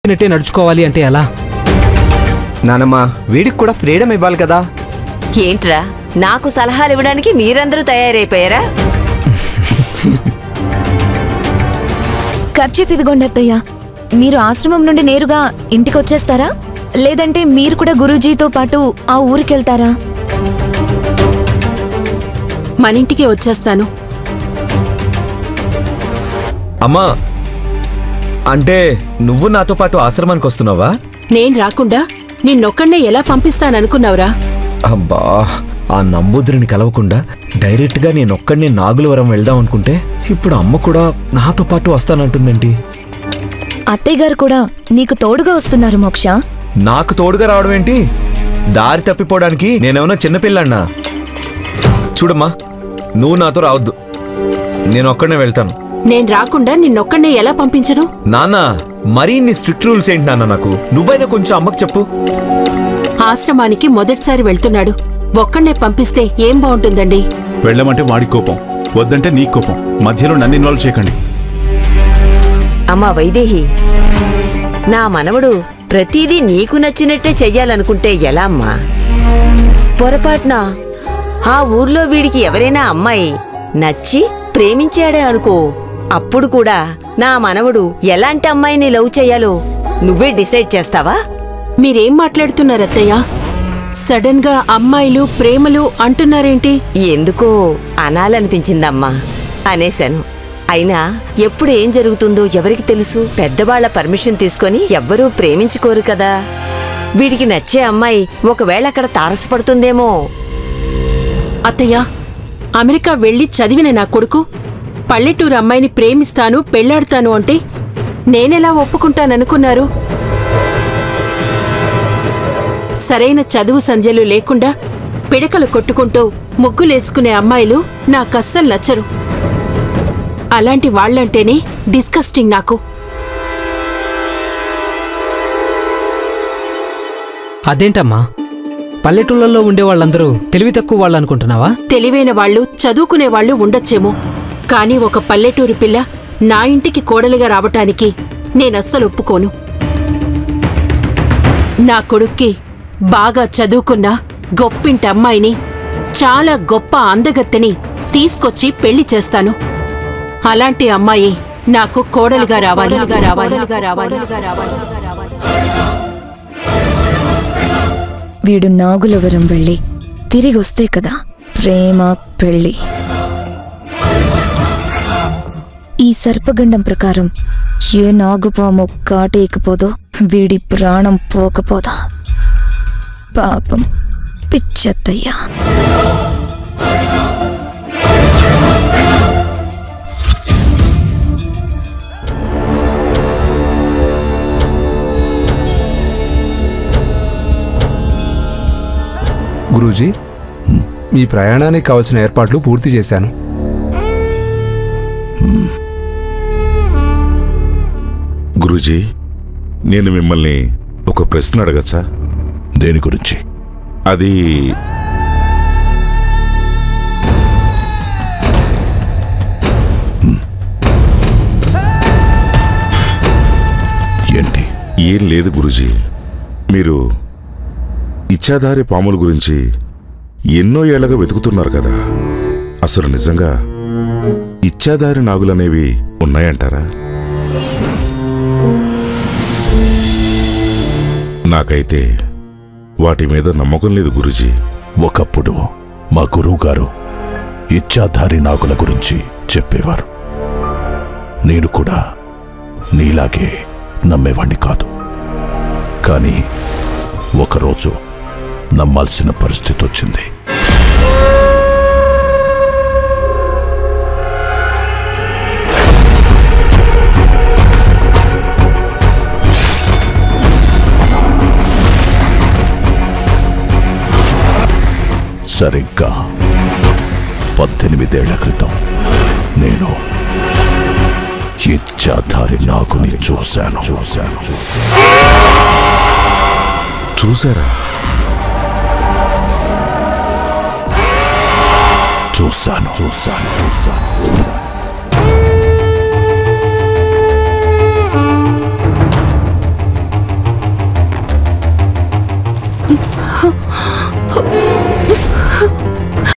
చెప్పినట్టే నడుచుకోవాలి అంటే ఎలా? నానమ్మ వీడికి కూడా ఫ్రీడమ్ ఇవ్వాలి కదా? ఏంట్రా? నాకు సలహాలు ఇవ్వడానికి మీరందరూ తయారైపోయారా? ఖర్చీఫ్ ఇదిగోండి అత్తయ్య మీరు ఆశ్రమం నుండి నేరుగా ఇంటికి వచ్చేస్తారా లేదంటే మీరు కూడా గురూజీతో పాటు ఆ ఊరికెళ్తారా? మన ఇంటికి వచ్చేస్తాను. అమ్మా అంటే నువ్వు నాతో పాటు ఆశ్రమానికి వస్తున్నావా? నేను రాకుండా నిన్నొక్కడే ఎలా పంపిస్తాననుకున్నావురా? అబ్బా ఆ నంబూదిరిని కలవకుండా డైరెక్ట్గా నేనొక్కడిని నాగులవరం వెళ్దాం అనుకుంటే ఇప్పుడు అమ్మ కూడా నాతో పాటు వస్తానంటుందేంటి? అత్తయ్య గారు కూడా నీకు తోడుగా వస్తున్నారు మోక్ష. నాకు తోడుగా రావడం ఏంటి? దారి తప్పిపోవడానికి నేనేమన్నా చిన్నపిల్లన్నా చూడమ్మా నువ్వు నాతో రావద్దు. నేను ఒక్కడనే వెళ్తాను. నేను రాకుండా నిన్నొక్కడే ఎలా పంపించను? నాన్న మరీ ఇన్ని స్ట్రిక్ట్ రూల్స్ ఏంటి నాన్న నాకు? నువ్వైనా కొంచెం అమ్మకు చెప్పు. ఆశ్రమానికి మొదటిసారి వెళ్తున్నాడు. ఒక్కడే పంపిస్తే ఏం బాగుంటుందండి? వెళ్ళమంటే వాడి కోపం. వద్దంటే నీ కోపం. మధ్యలో నన్ను ఇన్వాల్వ్ చేయకండి. అమ్మా వైదేహి నా మనవడు ప్రతిదీ నీకు నచ్చినట్టే చెయ్యాలనుకుంటే ఎలా అమ్మా? పొరపాటున ఆ ఊర్లో వీడికి ఎవరైనా అమ్మాయి నచ్చి ప్రేమించాడే అనుకో. అప్పుడు కూడా నా మనవడు ఎలాంటి అమ్మాయిని లవ్ చేయాలో నువ్వే డిసైడ్ చేస్తావా? మీరేం మాట్లాడుతున్నారు అత్తయ్య? సడన్గా అమ్మాయిలు ప్రేమలు అంటున్నారేంటి? ఎందుకో అనాలనిపించిందమ్మా. అనేశాను. అయినా ఎప్పుడు ఏం జరుగుతుందో ఎవరికి తెలుసు? పెద్దవాళ్ళ పర్మిషన్ తీసుకొని ఎవ్వరూ ప్రేమించుకోరు కదా. వీడికి నచ్చే అమ్మాయి ఒకవేళ అక్కడ తారసపడుతుందేమో. అత్తయ్య అమెరికా వెళ్ళి చదివిన నా కొడుకు పల్లెటూరు అమ్మాయిని ప్రేమిస్తాను పెళ్ళాడతాను అంటే నేనెలా ఒప్పుకుంటాననుకున్నారు? సరైన చదువు సంధ్యలు లేకుండా పిడకలు కొట్టుకుంటూ ముగ్గులేసుకునే అమ్మాయిలు నాకస్సలు నచ్చరు. అలాంటి వాళ్ళంటేనే డిస్కస్టింగ్ నాకు. అదేంటమ్మా? పల్లెటూళ్ళల్లో ఉండే వాళ్ళందరూ తెలివి తక్కువ వాళ్ళు అనుకుంటున్నావా తెలివైన వాళ్ళు చదువుకునే వాళ్ళు ఉండొచ్చేమో. కానీ ఒక పల్లెటూరు పిల్ల నా ఇంటికి కోడలిగా రావటానికి నేనస్సలు ఒప్పుకోను. నా కొడుక్కి బాగా చదువుకున్న గొప్పింటి అమ్మాయిని చాలా గొప్ప అందగత్తెని తీసుకొచ్చి పెళ్ళి చేస్తాను. అలాంటి అమ్మాయి నాకు కోడలిగా రావాలి. వీడు నాగులవరం వెళ్ళి తిరిగి వస్తే కదా ప్రేమ పెళ్ళి. ఈ సర్పగండం ప్రకారం ఏ నాగుపాము కాటేయకపోదో వీడి ప్రాణం పోకపోదా. పాపం పిచ్చత్తయ్యా. గురూజీ మీ ప్రయాణానికి కావలసిన ఏర్పాట్లు పూర్తి చేశాను. గురూజీ నేను మిమ్మల్ని ఒక ప్రశ్న అడగచ్చా? దేని గురించి? అది ఏంటి? ఏం లేదు గురూజీ. మీరు ఇచ్చాధారి పాముల గురించి ఎన్నో ఏళ్ళగా వెతుకుతున్నారు కదా. అసలు నిజంగా ఇచ్చాధారి నాగులనేవి ఉన్నాయంటారా? నాకైతే వాటి మీద నమ్మకం లేదు గురుజీ. ఒకప్పుడు మా గురువుగారు ఇచ్చాధారి నాగుల గురించి చెప్పేవారు. నేను కూడా నీలాగే నమ్మేవాణ్ణి కాదు. కానీ ఒకరోజు నమ్మాల్సిన పరిస్థితి వచ్చింది. సరిగ్గా పద్దెనిమిదేళ్ళ క్రితం నేను ఇచ్చాధారి నాగుని చూశాను. చూశాను. చూసారా చూశాను. చూశాను. చూశాను.